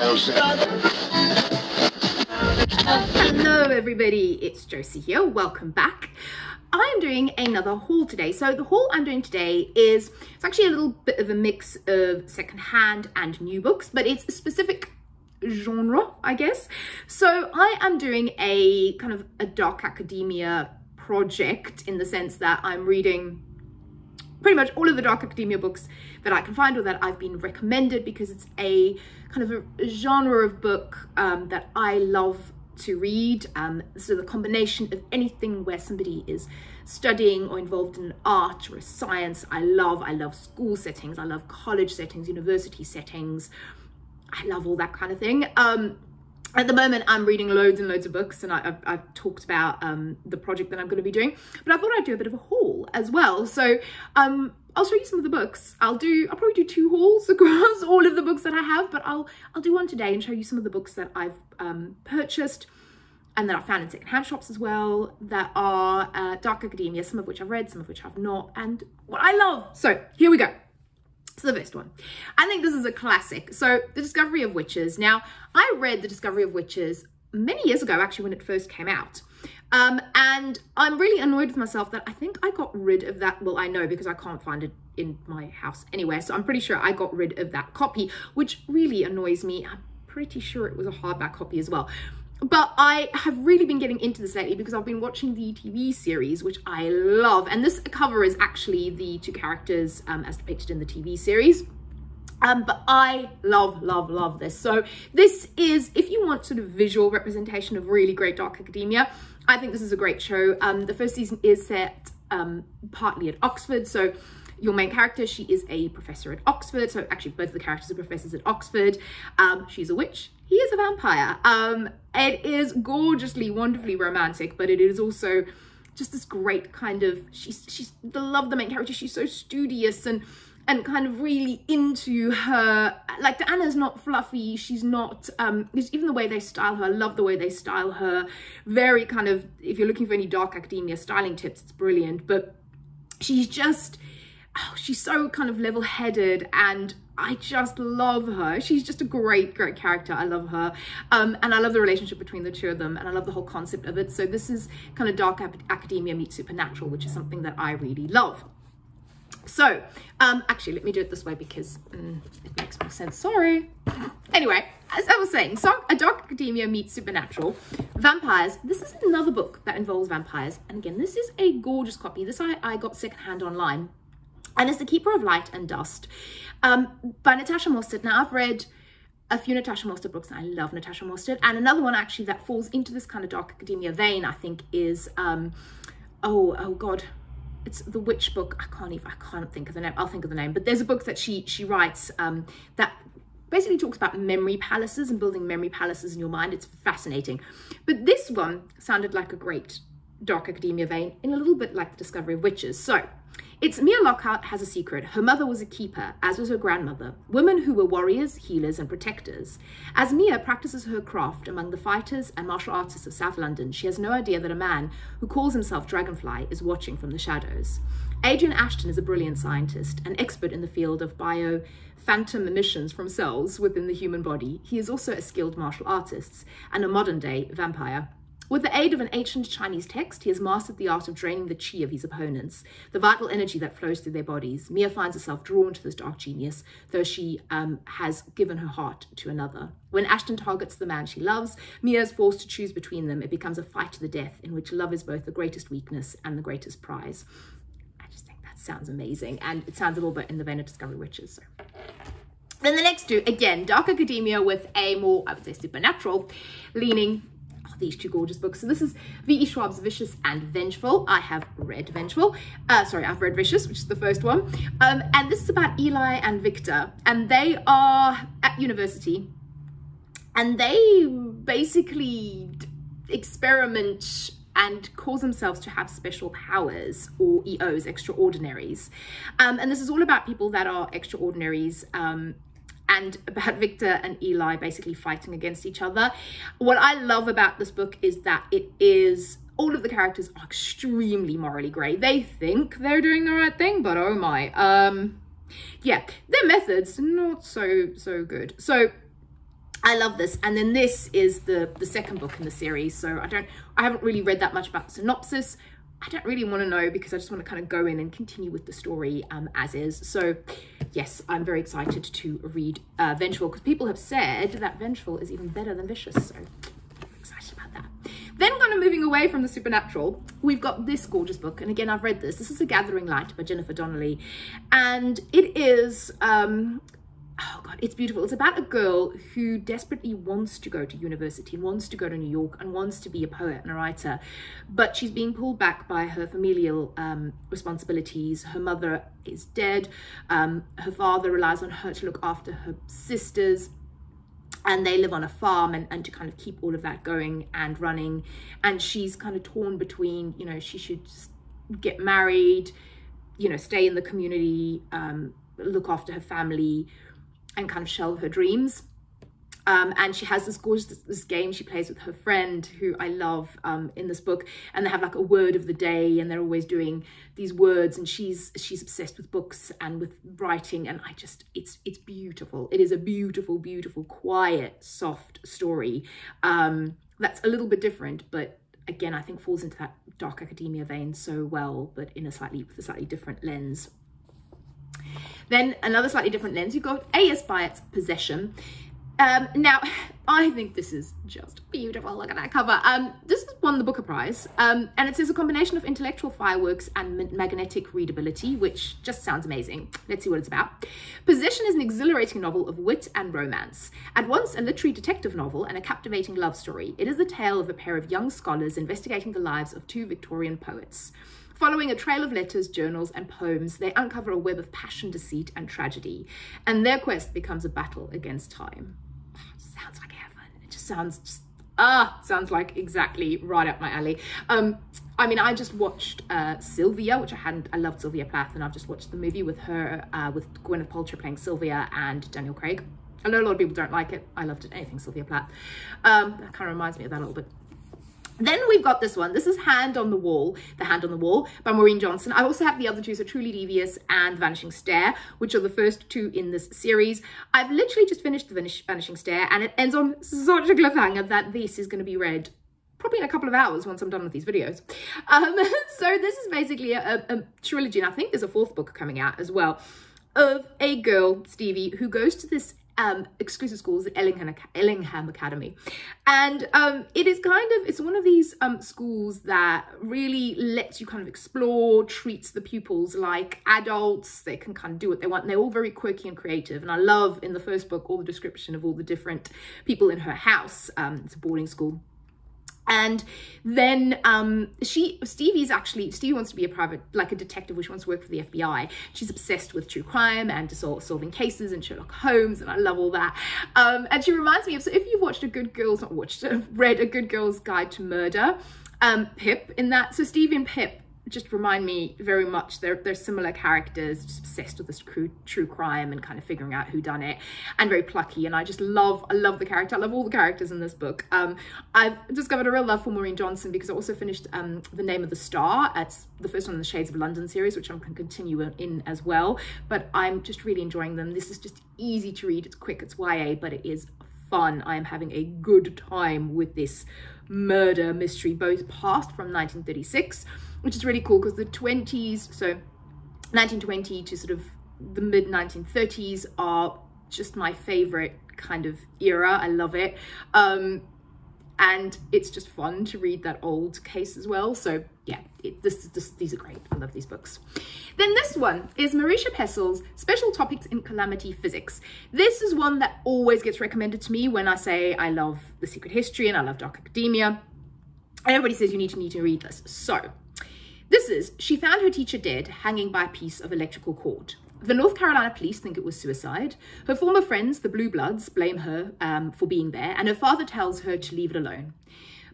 Hello everybody, it's Josie here, welcome back. I am doing another haul today. So the haul I'm doing today is, it's actually a little bit of a mix of secondhand and new books, but it's a specific genre, I guess. So I am doing a kind of a dark academia project in the sense that I'm reading pretty much all of the dark academia books that I can find or that I've been recommended because it's a kind of a genre of book um, that I love to read. Um, so the combination of anything where somebody is studying or involved in art or science, I love. I love school settings, I love college settings, university settings. I love all that kind of thing. Um, at the moment I'm reading loads and loads of books and I, have I've talked about um, the project that I'm going to be doing but I thought I'd do a bit of a haul as well. So um, I'll show you some of the books. I'll do I'll probably do two hauls across all of the books that I have but I'll I'll do one today and show you some of the books that I've um, purchased and that I found in secondhand shops as well that are uh, dark academia some of which I've read some of which I've not and what I love. So here we go the first one. I think this is a classic. So The Discovery of Witches. Now, I read The Discovery of Witches many years ago, actually, when it first came out. Um, and I'm really annoyed with myself that I think I got rid of that. Well, I know because I can't find it in my house anywhere. So I'm pretty sure I got rid of that copy, which really annoys me. I'm pretty sure it was a hardback copy as well but I have really been getting into this lately because I've been watching the TV series, which I love. And this cover is actually the two characters um, as depicted in the TV series. Um, but I love, love, love this. So this is, if you want sort of visual representation of really great dark academia, I think this is a great show. Um, the first season is set um, partly at Oxford. So your main character, she is a professor at Oxford. So actually both of the characters are professors at Oxford. Um, she's a witch he is a vampire. Um, it is gorgeously, wonderfully romantic, but it is also just this great kind of, she's, she's, the love the main character, she's so studious and, and kind of really into her, like Anna's not fluffy, she's not, um, even the way they style her, I love the way they style her, very kind of, if you're looking for any dark academia styling tips, it's brilliant, but she's just, oh, she's so kind of level-headed and I just love her. She's just a great, great character. I love her. Um, and I love the relationship between the two of them. And I love the whole concept of it. So this is kind of dark academia meets supernatural, which is something that I really love. So, um, actually, let me do it this way because mm, it makes more sense. Sorry. Anyway, as I was saying, so a dark academia meets supernatural. Vampires. This is another book that involves vampires. And again, this is a gorgeous copy. This I, I got secondhand online and it's The Keeper of Light and Dust um, by Natasha Mostert. Now, I've read a few Natasha Mostert books, and I love Natasha Mostert. And another one actually that falls into this kind of dark academia vein, I think, is um, oh oh god, it's the witch book. I can't even I can't think of the name. I'll think of the name. But there's a book that she she writes um, that basically talks about memory palaces and building memory palaces in your mind. It's fascinating. But this one sounded like a great dark academia vein in a little bit like the discovery of witches. So it's Mia Lockhart has a secret. Her mother was a keeper, as was her grandmother, women who were warriors, healers, and protectors. As Mia practices her craft among the fighters and martial artists of South London, she has no idea that a man who calls himself Dragonfly is watching from the shadows. Adrian Ashton is a brilliant scientist, an expert in the field of bio phantom emissions from cells within the human body. He is also a skilled martial artist and a modern day vampire. With the aid of an ancient Chinese text, he has mastered the art of draining the chi of his opponents, the vital energy that flows through their bodies. Mia finds herself drawn to this dark genius, though she um, has given her heart to another. When Ashton targets the man she loves, Mia is forced to choose between them. It becomes a fight to the death, in which love is both the greatest weakness and the greatest prize. I just think that sounds amazing, and it sounds a little bit in the vein of Discovery Witches. So. Then the next two, again, dark academia with a more, I would say, supernatural leaning these two gorgeous books. So this is V.E. Schwab's Vicious and Vengeful. I have read Vengeful. Uh, sorry, I've read Vicious, which is the first one. Um, and this is about Eli and Victor. And they are at university. And they basically experiment and cause themselves to have special powers or EOs, extraordinaries. Um, and this is all about people that are extraordinaries um, and about Victor and Eli basically fighting against each other. What I love about this book is that it is all of the characters are extremely morally grey. They think they're doing the right thing, but oh my. Um, yeah, their methods not so so good. So I love this. And then this is the, the second book in the series. So I don't, I haven't really read that much about the synopsis. I don't really want to know because I just want to kind of go in and continue with the story um, as is. So yes, I'm very excited to read uh, Vengeful because people have said that Vengeful is even better than Vicious. So I'm excited about that. Then kind of moving away from the supernatural, we've got this gorgeous book. And again, I've read this. This is A Gathering Light by Jennifer Donnelly. And it is um, oh god it's beautiful. It's about a girl who desperately wants to go to university and wants to go to new york and wants to be a poet and a writer. But she's being pulled back by her familial um, responsibilities. Her mother is dead. Um, her father relies on her to look after her sisters and they live on a farm and, and to kind of keep all of that going and running. And she's kind of torn between you know she should get married you know stay in the community um, look after her family and kind of shelve her dreams. Um, and she has this gorgeous this game she plays with her friend who I love um, in this book. And they have like a word of the day and they're always doing these words. And she's she's obsessed with books and with writing. And I just it's it's beautiful. It is a beautiful beautiful quiet soft story. Um, that's a little bit different but again I think falls into that dark academia vein so well but in a slightly with a slightly different lens then another slightly different lens, you've got A.S. Byatt's Possession. Um, now, I think this is just beautiful. Look at that cover. Um, this won the Booker Prize, um, and it says a combination of intellectual fireworks and magnetic readability, which just sounds amazing. Let's see what it's about. Possession is an exhilarating novel of wit and romance. At once a literary detective novel and a captivating love story, it is the tale of a pair of young scholars investigating the lives of two Victorian poets. Following a trail of letters, journals, and poems, they uncover a web of passion, deceit, and tragedy, and their quest becomes a battle against time. Oh, sounds like heaven. It just sounds just ah, sounds like exactly right up my alley. Um, I mean, I just watched uh, Sylvia, which I hadn't. I loved Sylvia Plath, and I've just watched the movie with her, uh, with Gwyneth Paltrow playing Sylvia and Daniel Craig. I know a lot of people don't like it. I loved it. Anything Sylvia Plath. Um, that kind of reminds me of that a little bit. Then we've got this one. This is Hand on the Wall, The Hand on the Wall by Maureen Johnson. I also have the other two, so Truly Devious and Vanishing Stair, which are the first two in this series. I've literally just finished The Vanishing Stair and it ends on such a cliffhanger that this is going to be read probably in a couple of hours once I'm done with these videos. Um, so this is basically a, a, a trilogy, and I think there's a fourth book coming out as well, of a girl, Stevie, who goes to this um, exclusive schools Ellingham, Ellingham Academy. And um, it is kind of, it's one of these um, schools that really lets you kind of explore, treats the pupils like adults. They can kind of do what they want. And they're all very quirky and creative. And I love in the first book all the description of all the different people in her house. Um, it's a boarding school and then um, she, Stevie's actually, Stevie wants to be a private, like a detective, which wants to work for the FBI. She's obsessed with true crime and solving cases and Sherlock Holmes, and I love all that. Um, and she reminds me of, so if you've watched A Good Girl's, not watched, read A Good Girl's Guide to Murder, um, Pip in that, so Stevie and Pip just remind me very much they're they're similar characters just obsessed with this true, true crime and kind of figuring out who done it and very plucky and i just love i love the character i love all the characters in this book. Um i've discovered a real love for maureen johnson because i also finished um the name of the star it's the first one in the shades of london series which i'm going to continue in as well but i'm just really enjoying them. This is just easy to read it's quick it's ya but it is fun. I am having a good time with this murder mystery both past from 1936 which is really cool because the 20s, so 1920 to sort of the mid 1930s are just my favorite kind of era. I love it. Um, and it's just fun to read that old case as well. So yeah, it, this, this, these are great. I love these books. Then this one is Marisha Pessl's Special Topics in Calamity Physics. This is one that always gets recommended to me when I say I love The Secret History and I love Dark Academia. Everybody says you need to need to read this. So this is, she found her teacher dead, hanging by a piece of electrical cord. The North Carolina police think it was suicide. Her former friends, the Blue Bloods, blame her um, for being there, and her father tells her to leave it alone.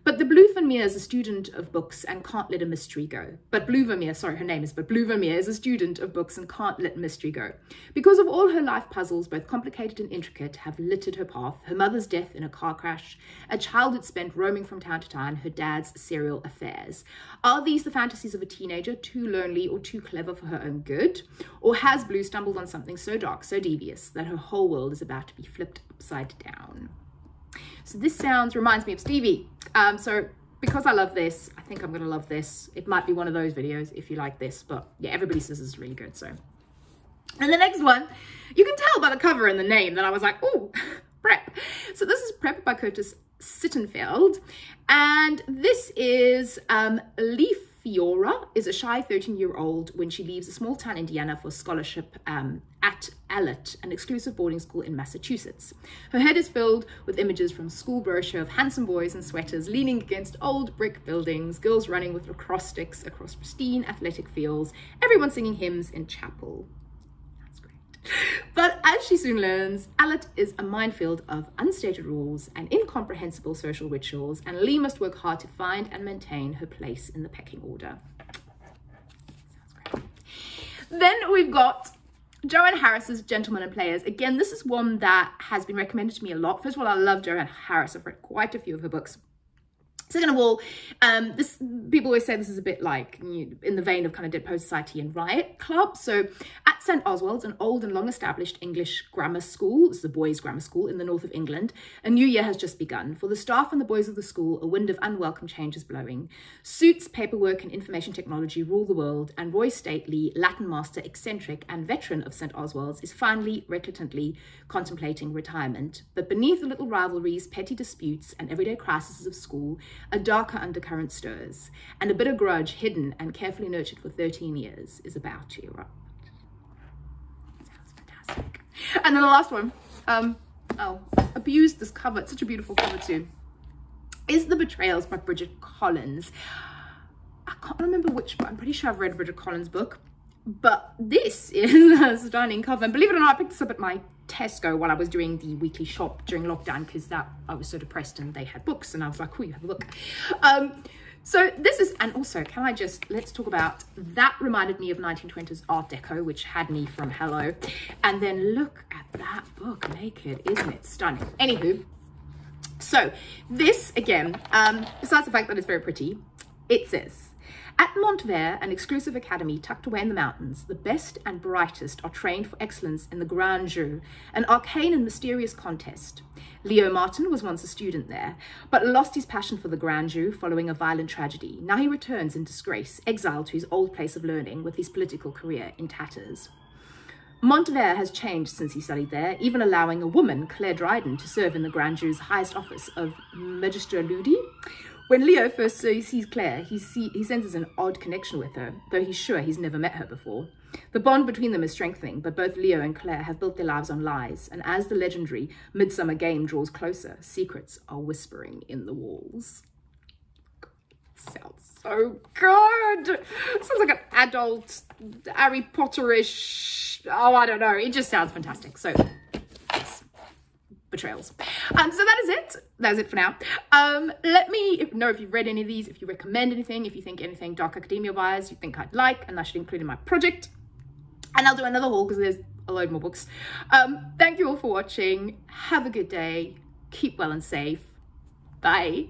But the Blue van Meer is a student of books and can't let a mystery go. But Blue van Meer, sorry, her name is, but Blue van Meer is a student of books and can't let mystery go. Because of all her life puzzles, both complicated and intricate, have littered her path, her mother's death in a car crash, a childhood spent roaming from town to town, her dad's serial affairs. Are these the fantasies of a teenager, too lonely or too clever for her own good? Or has Blue stumbled on something so dark, so devious, that her whole world is about to be flipped upside down? So this sounds, reminds me of Stevie. Um, so because I love this, I think I'm going to love this. It might be one of those videos if you like this, but yeah, everybody says it's really good. So, and the next one, you can tell by the cover and the name that I was like, oh, Prep. So this is Prep by Curtis Sittenfeld. And this is um, Leaf Fiora is a shy 13-year-old when she leaves a small town Indiana for scholarship um, at Allett, an exclusive boarding school in Massachusetts. Her head is filled with images from school brochure of handsome boys in sweaters leaning against old brick buildings, girls running with lacrosse sticks across pristine athletic fields, everyone singing hymns in chapel. But as she soon learns, Allett is a minefield of unstated rules and incomprehensible social rituals, and Lee must work hard to find and maintain her place in the pecking order. Then we've got Joanne Harris's Gentlemen and Players. Again, this is one that has been recommended to me a lot. First of all, I love Joanne Harris. I've read quite a few of her books. Second of all, um, this people always say this is a bit like in the vein of kind of Dead Poet Society and Riot Club. So at St Oswald's, an old and long established English grammar school, it's the boys' grammar school in the north of England, a new year has just begun. For the staff and the boys of the school, a wind of unwelcome change is blowing. Suits, paperwork and information technology rule the world and Roy Straitley, Latin master, eccentric and veteran of St Oswald's is finally, reclutantly contemplating retirement. But beneath the little rivalries, petty disputes and everyday crises of school, a darker undercurrent stirs, and a bitter grudge hidden and carefully nurtured for 13 years is about to erupt. Sounds fantastic. And then the last one, um, oh, abused this cover, it's such a beautiful cover too, is The Betrayals by Bridget Collins. I can't remember which, but I'm pretty sure I've read Bridget Collins' book. But this is a stunning cover. Believe it or not, I picked this up at my Tesco while I was doing the weekly shop during lockdown because that I was so depressed and they had books and I was like, oh, you have a book. Um, so this is, and also, can I just, let's talk about, that reminded me of 1920s Art Deco, which had me from Hello. And then look at that book, Naked, isn't it stunning? Anywho, so this, again, um, besides the fact that it's very pretty, it says, at Montverre, an exclusive academy tucked away in the mountains, the best and brightest are trained for excellence in the grand jeu, an arcane and mysterious contest. Leo Martin was once a student there, but lost his passion for the grand jeu following a violent tragedy. Now he returns in disgrace, exiled to his old place of learning with his political career in tatters. Montverre has changed since he studied there, even allowing a woman, Claire Dryden, to serve in the Grand Jeu's highest office of Magister Ludi, when Leo first sees Claire, he, see, he senses an odd connection with her, though he's sure he's never met her before. The bond between them is strengthening, but both Leo and Claire have built their lives on lies, and as the legendary Midsummer Game draws closer, secrets are whispering in the walls. Sounds so good! Sounds like an adult Harry Potterish. Oh, I don't know. It just sounds fantastic. So betrayals. Um, so that is it. That's it for now. Um, let me know if you've read any of these, if you recommend anything, if you think anything Dark Academia wise you think I'd like and I should include in my project. And I'll do another haul because there's a load more books. Um, thank you all for watching. Have a good day. Keep well and safe. Bye.